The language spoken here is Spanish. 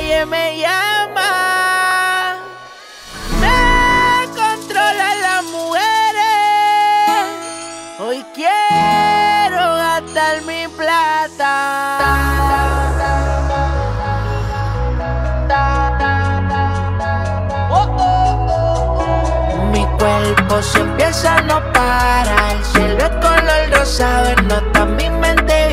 calle me llama. Me controlan las mujeres. Hoy quiero gastar mi plata. Mi cuerpo se empieza a no parar. Si el color rosado, nota mi mente